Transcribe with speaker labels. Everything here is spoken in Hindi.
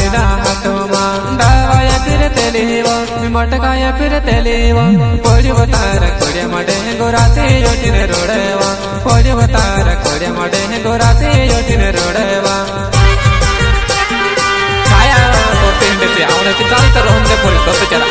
Speaker 1: तेरा आत्मा। डावाया मडे गोराते योटिन रोडेवा। पोरी बतार कोड़े मडे गोराते योटिन रोडेवा। काया तो पिंड से चला